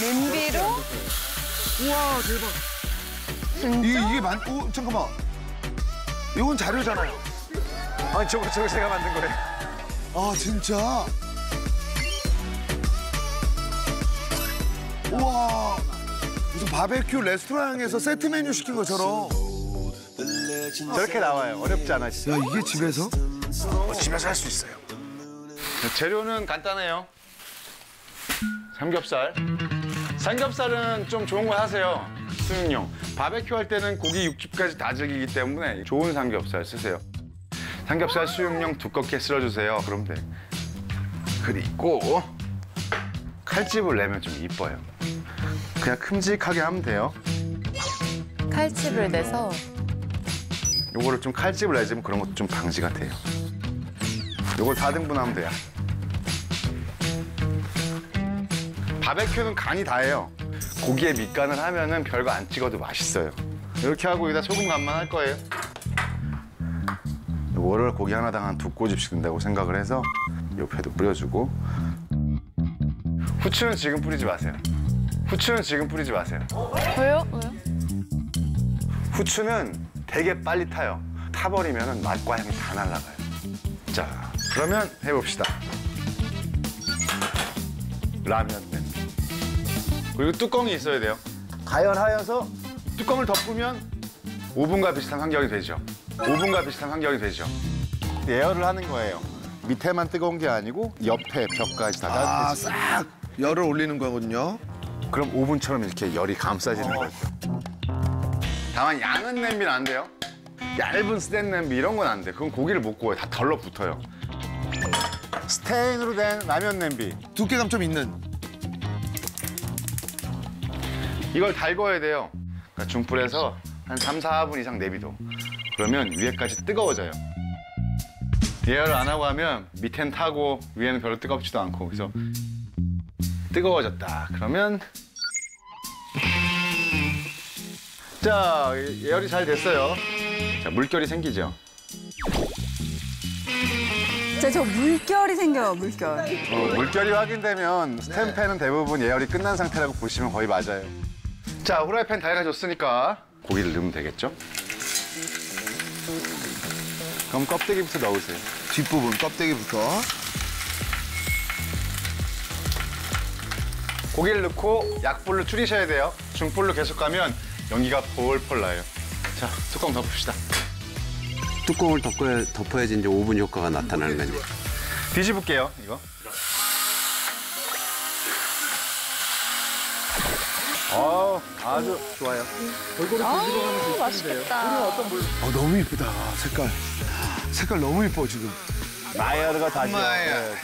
냄비로 우와 대박. 진짜 이게 이게 만? 오 잠깐만. 이건 자료잖아요. 아니 저거 저거 제가 만든 거예요. 아 진짜. 우와. 무슨 바베큐 레스토랑에서 세트 메뉴 시킨 것처럼. 저렇게 나와요. 어렵지 않아 진짜. 야 이게 집에서? 어, 집에서 할 수 있어요. 재료는 간단해요. 삼겹살. 삼겹살은 좀 좋은 거 하세요. 수육용. 바베큐 할 때는 고기 육즙까지 다지기 때문에 좋은 삼겹살 쓰세요. 삼겹살 수육용 두껍게 쓸어주세요. 그럼 돼. 그리고 칼집을 내면 좀 이뻐요. 그냥 큼직하게 하면 돼요. 칼집을 내서 요거를 좀 칼집을 내주면 그런 것도 좀 방지가 돼요. 요걸 4등분하면 돼요. 바베큐는 간이 다예요. 고기에 밑간을 하면은 별거 안 찍어도 맛있어요. 이렇게 하고 여기다 소금 간만 할 거예요. 요거를 고기 하나당 한 두 꼬집씩 든다고 생각을 해서 옆에도 뿌려주고 후추는 지금 뿌리지 마세요. 후추는 지금 뿌리지 마세요. 왜요? 왜요? 후추는 되게 빨리 타요. 타버리면 맛과 향이 다 날아가요. 자, 그러면 해봅시다. 라면. 그리고 뚜껑이 있어야 돼요. 가열하여서 뚜껑을 덮으면 오븐과 비슷한 환경이 되죠. 오븐과 비슷한 환경이 되죠. 예열을 하는 거예요. 밑에만 뜨거운 게 아니고 옆에 벽까지 다 아 따뜻해지죠. 싹 열을 올리는 거거든요. 그럼 오븐처럼 이렇게 열이 감싸지는 거죠. 다만 양은 냄비는 안 돼요. 얇은 스텐 냄비 이런 건 안 돼. 그건 고기를 못 구워요. 다 덜러 붙어요. 스테인으로 된 라면 냄비. 두께감 좀 있는. 이걸 달궈야 돼요. 그러니까 중불에서 한 3, 4분 이상 내비도. 그러면 위에까지 뜨거워져요. 예열을 안 하고 하면 밑엔 타고 위에는 별로 뜨겁지도 않고 그래서 뜨거워졌다. 그러면 자 예열이 잘 됐어요. 자 물결이 생기죠. 진짜 저 물결이 생겨요, 물결. 어, 물결이 확인되면 스탬페는 대부분 예열이 끝난 상태라고 보시면 거의 맞아요. 자, 후라이팬 달가졌으니까 고기를 넣으면 되겠죠? 그럼 껍데기부터 넣으세요. 뒷부분 껍데기부터. 고기를 넣고 약불로 줄이셔야 돼요. 중불로 계속 가면 연기가 폴폴 나요. 자, 뚜껑 덮읍시다. 뚜껑을 덮어야, 덮어야지 이제 오븐 효과가 나타나는 거죠. 뒤집을게요, 이거. 어, 아주 좋아요. 아 맛있겠다. 아 너무 이쁘다 색깔. 색깔 너무 이뻐 지금. 마이야르가 다시. 마이야르. 네.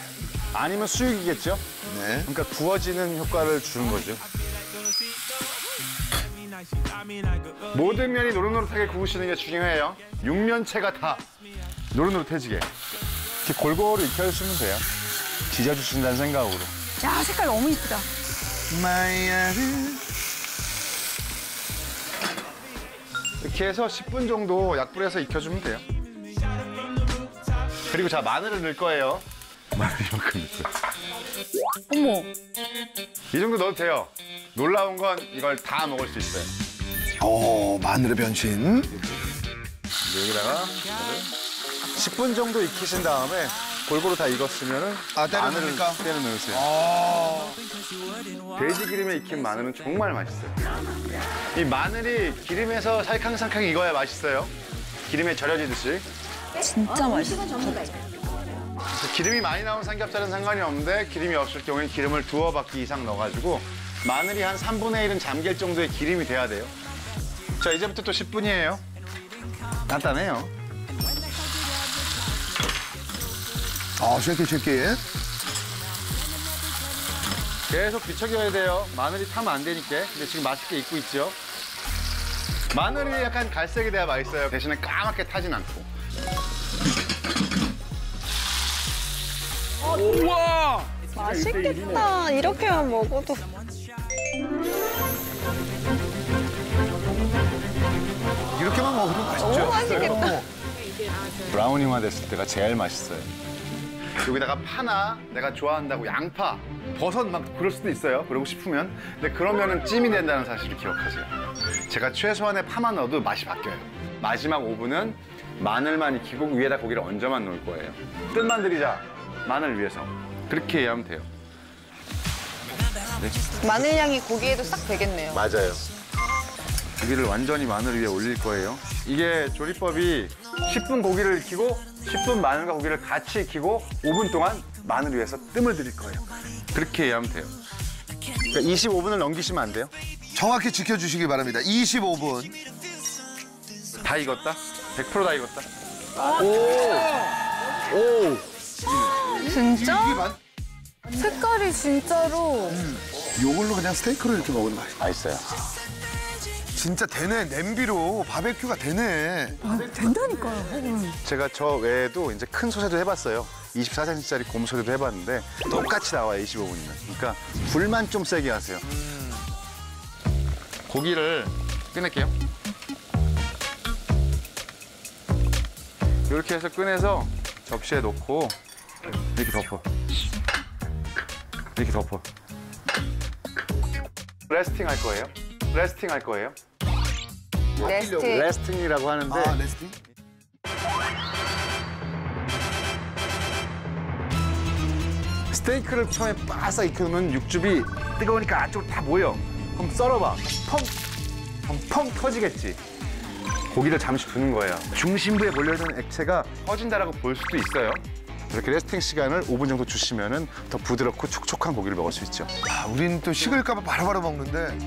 아니면 수육이겠죠? 네. 그러니까 구워지는 효과를 주는 거죠. 모든 면이 노릇노릇하게 구우시는 게 중요해요. 육면체가 다 노릇노릇해지게. 이렇게 골고루 익혀주시면 돼요. 지져주신다는 생각으로. 야, 색깔 너무 이쁘다. 마야르. 이렇게 해서 10분 정도 약불에서 익혀주면 돼요. 그리고 자 마늘을 넣을 거예요. 마늘 이만큼 넣을 거예요. 어머. 이 정도 넣어도 돼요. 놀라운 건 이걸 다 먹을 수 있어요. 오 마늘의 변신. 여기다가 10분 정도 익히신 다음에 골고루 다 익었으면은 아, 때려 마늘을? 때려 넣으세요. 아. 돼지 기름에 익힌 마늘은 정말 맛있어요. 이 마늘이 기름에서 살캉살캉 익어야 맛있어요. 기름에 절여지듯이. 진짜 맛있어. 기름이 많이 나온 삼겹살은 상관이 없는데 기름이 없을 경우엔 기름을 두어 바퀴 이상 넣어가지고 마늘이 한 3분의 1은 잠길 정도의 기름이 돼야 돼요. 자, 이제부터 또 10분이에요. 간단해요. 아 쉐키 쉐키. 계속 뒤척여야 돼요. 마늘이 타면 안 되니까. 근데 지금 맛있게 익고 있죠. 마늘이 약간 갈색이 돼야 맛있어요. 대신에 까맣게 타진 않고. 맛있겠다. 이렇게만 먹어도. 이렇게만 먹어도 맛있죠. 너무 맛있겠다. 브라우니만 됐을 때가 제일 맛있어요. 여기다가 파나 내가 좋아한다고 양파, 버섯 막 그럴 수도 있어요. 그러고 싶으면. 근데 그러면은 찜이 된다는 사실을 기억하세요. 제가 최소한의 파만 넣어도 맛이 바뀌어요. 마지막 5분은 마늘만 익히고 위에다 고기를 얹어만 놓을 거예요. 뜻만 들이자. 마늘 위해서. 그렇게 이해하면 돼요. 마늘 향이 고기에도 싹 배겠네요. 맞아요. 고기를 완전히 마늘 위에 올릴 거예요. 이게 조리법이 10분 고기를 익히고 10분 마늘과 고기를 같이 익히고 5분 동안 마늘 위에서 뜸을 들일 거예요. 그렇게 이해하면 돼요. 그러니까 25분을 넘기시면 안 돼요. 정확히 지켜주시기 바랍니다. 25분. 다 익었다? 100%다 익었다? 진짜? 이게 만... 색깔이 진짜로. 요걸로 그냥 스테이크를 이렇게 거야. 맛있어요. 진짜 되네. 냄비로 바베큐가 되네. 된다니까요. 제가 저 외에도 이제 큰 소세도 해봤어요. 24cm짜리 곰솥에도 해봤는데 똑같이 나와요, 25분이면. 그러니까 불만 좀 세게 하세요. 고기를 꺼낼게요. 이렇게 해서 꺼내서 접시에 놓고 이렇게 덮어. 이렇게 덮어. resting 할 거예요. resting 할 거예요. Rest. resting이라고 하는데 아, resting? 스테이크를 처음에 바싹 익혀놓으면 육즙이 뜨거우니까 안쪽으로 다 모여. 그럼 썰어봐. 펑! 그럼 펑 터지겠지. 고기를 잠시 두는 거예요. 중심부에 몰려있는 액체가 퍼진다라고 볼 수도 있어요. 이렇게 레스팅 시간을 5분 정도 주시면 더 부드럽고 촉촉한 고기를 먹을 수 있죠. 아, 우린 또 식을까 봐 바로바로 먹는데